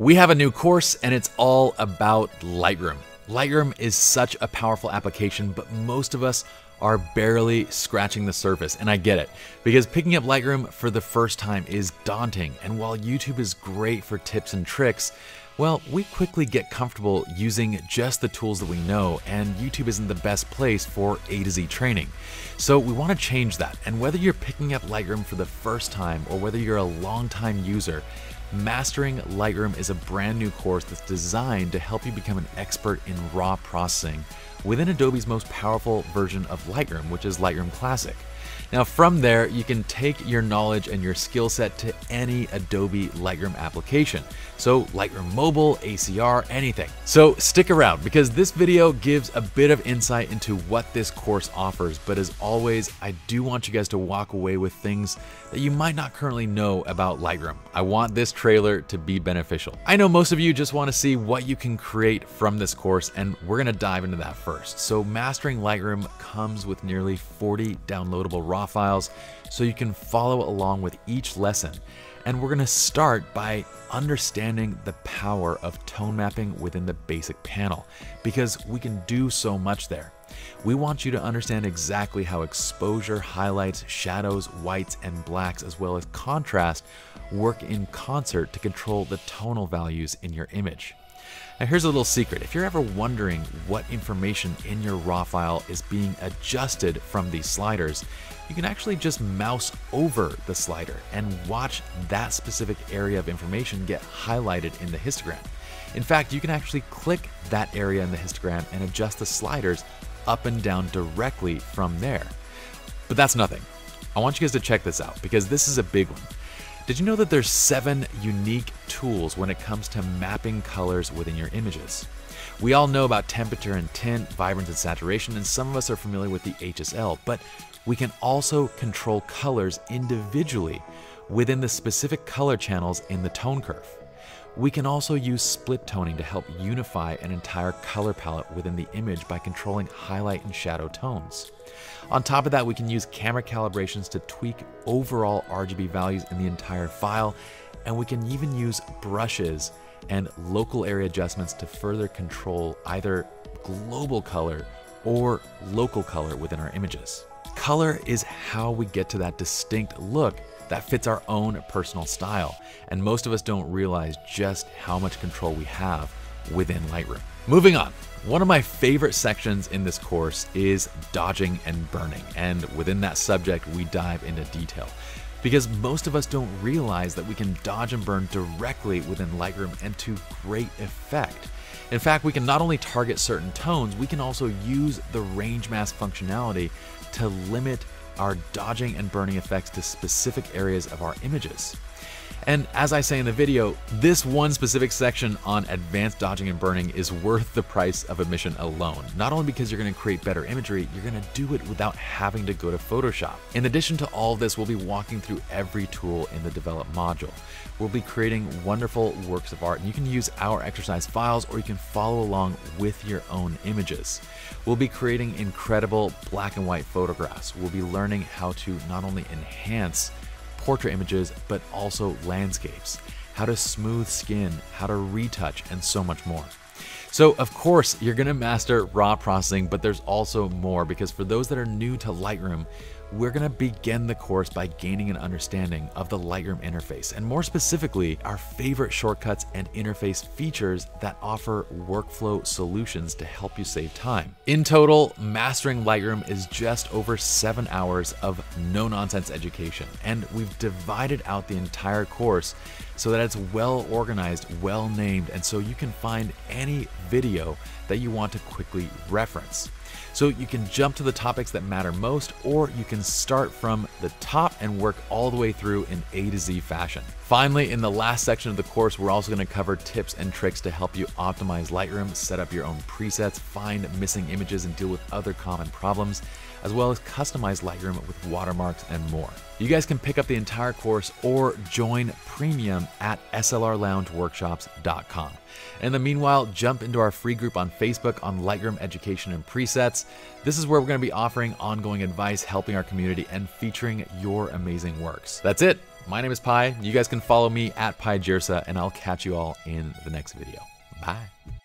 We have a new course and it's all about Lightroom. Lightroom is such a powerful application, but most of us are barely scratching the surface, and I get it, because picking up Lightroom for the first time is daunting, and while YouTube is great for tips and tricks, well, we quickly get comfortable using just the tools that we know, and YouTube isn't the best place for A to Z training. So we want to change that, and whether you're picking up Lightroom for the first time or whether you're a long-time user, Mastering Lightroom is a brand new course that's designed to help you become an expert in raw processing within Adobe's most powerful version of Lightroom, which is Lightroom Classic. Now, from there, you can take your knowledge and your skill set to any Adobe Lightroom application. So, Lightroom Mobile, ACR, anything. So, stick around because this video gives a bit of insight into what this course offers. But as always, I do want you guys to walk away with things that you might not currently know about Lightroom. I want this trailer to be beneficial. I know most of you just want to see what you can create from this course, and we're going to dive into that first. So, mastering Lightroom comes with nearly 40 downloadable raw files so you can follow along with each lesson. And we're going to start by understanding the power of tone mapping within the basic panel because we can do so much there. We want you to understand exactly how exposure, highlights, shadows, whites, and blacks, as well as contrast, work in concert to control the tonal values in your image. Now here's a little secret. If you're ever wondering what information in your RAW file is being adjusted from these sliders, you can actually just mouse over the slider and watch that specific area of information get highlighted in the histogram. In fact, you can actually click that area in the histogram and adjust the sliders up and down directly from there. But that's nothing. I want you guys to check this out because this is a big one. Did you know that there's seven unique tools when it comes to mapping colors within your images? We all know about temperature and tint, vibrance and saturation, and some of us are familiar with the HSL, but we can also control colors individually within the specific color channels in the tone curve. We can also use split toning to help unify an entire color palette within the image by controlling highlight and shadow tones. On top of that, we can use camera calibrations to tweak overall RGB values in the entire file, and we can even use brushes and local area adjustments to further control either global color or local color within our images. Color is how we get to that distinct look that fits our own personal style, and most of us don't realize just how much control we have within Lightroom. Moving on, one of my favorite sections in this course is dodging and burning, and within that subject, we dive into detail. Because most of us don't realize that we can dodge and burn directly within Lightroom and to great effect. In fact, we can not only target certain tones, we can also use the range mask functionality to limit our dodging and burning effects to specific areas of our images. And as I say in the video, this one specific section on advanced dodging and burning is worth the price of admission alone. Not only because you're going to create better imagery, you're going to do it without having to go to Photoshop. In addition to all this, we'll be walking through every tool in the develop module. We'll be creating wonderful works of art, and you can use our exercise files or you can follow along with your own images. We'll be creating incredible black and white photographs. We'll be learning how to not only enhance portrait images, but also landscapes, how to smooth skin, how to retouch, and so much more. So, of course, you're gonna master raw processing, but there's also more because for those that are new to Lightroom, we're going to begin the course by gaining an understanding of the Lightroom interface, and more specifically, our favorite shortcuts and interface features that offer workflow solutions to help you save time. In total, mastering Lightroom is just over seven hours of no nonsense education, and we've divided out the entire course so that it's well organized, well named, and so you can find any video that you want to quickly reference. So you can jump to the topics that matter most, or you can start from the top and work all the way through in A to Z fashion. Finally, in the last section of the course, we're also going to cover tips and tricks to help you optimize Lightroom, set up your own presets, find missing images, and deal with other common problems, as well as customize Lightroom with watermarks and more. You guys can pick up the entire course or join premium at slrloungeworkshops.com. In the meanwhile, jump into our free group on Facebook on Lightroom Education and Presets. This is where we're going to be offering ongoing advice, helping our community, and featuring your amazing works. That's it. my name is Pye. You guys can follow me at PyeJirsa, and I'll catch you all in the next video. Bye.